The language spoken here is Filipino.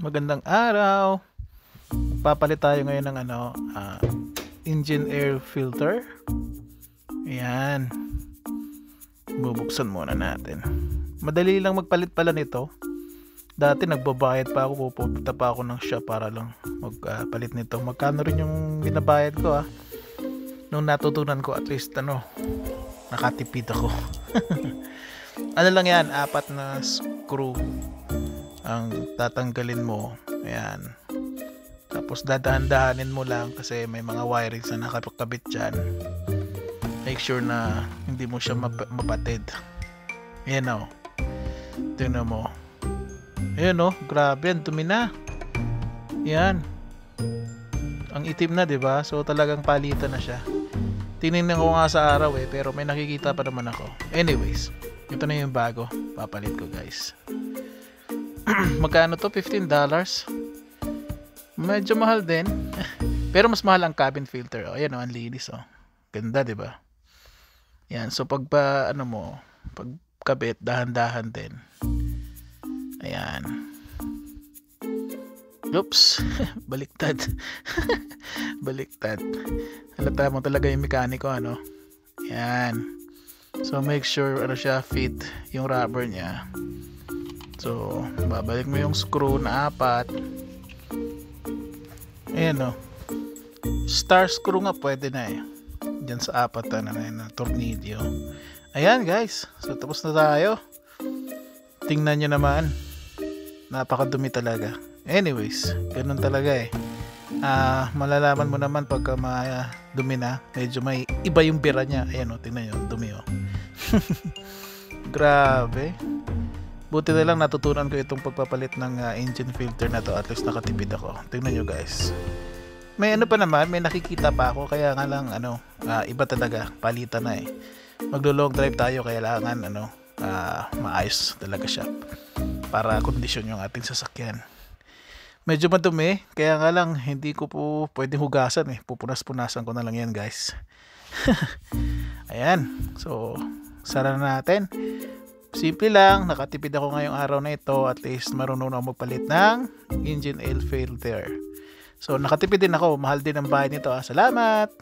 Magandang araw. Papalit tayo ngayon ng ano, ah, engine air filter. Ayan. Bubuksan muna natin. Madali lang magpalit pala nito. Dati nagbabayad pa ako, pupunta pa ako ng shop para lang magpalit nito. Magkano rin yung binabayad ko ah. Nung natutunan ko at least ano, nakatipid ako. ano lang yan, apat na screw ang tatanggalin mo. Ayan. Tapos dadahan-dahanin mo lang kasi may mga wirings na nakakabit dyan. Make sure na hindi mo siya map- mapatid. Ayan o. Tingnan mo. Ayan o. Grabe. Ang dumi na. Yan. Ang itim na, 'di ba? So talagang palitan na siya. Tinignan ko nga sa araw eh, pero may nakikita pa naman ako. Anyways, ito na yung bago. Papalit ko guys. Magkano to? $15? Medyo mahal din. pero mas mahal ang cabin filter. Oh, ayan oh, ang linis oh. Ganda, ba? Yan, so pag pa, ano mo, pag kabit, dahan-dahan din. Ayan. Oops, baliktad. baliktad. Halata mo talaga yung mekaniko, ano? Yan. So, make sure, ano siya, fit yung rubber niya. So, babalik mo yung screw na apat. Ayan, o. Star screw nga, pwede na eh. Diyan sa apat na, na, na tornilyo. Ayan, guys. So, tapos na tayo. Tingnan nyo naman. Napakadumi talaga. Anyways, ganun talaga eh. Ah, malalaman mo naman pagka ma dumi na, medyo may iba yung bira niya. Ayan oh, tingnan niyo, dumi oh. Grabe. Buti na lang natutunan ko itong pagpapalit ng ah, engine filter na to. At least nakatipid ako. Tingnan niyo guys. May ano pa naman, may nakikita pa ako kaya nga lang ano, ah, iba talaga, palitan na eh. Maglo long drive tayo kailangan ano, ah, maayos talaga siya para kondisyon yung ating sasakyan medyo madumi kaya nga lang hindi ko po pwedeng hugasan eh pupunas-punasan ko na lang yan guys ayan so sara na natin simple lang nakatipid ako ngayong araw na ito at least marunong ako magpalit ng engine oil filter so nakatipid din ako mahal din ang bahay nito ah. salamat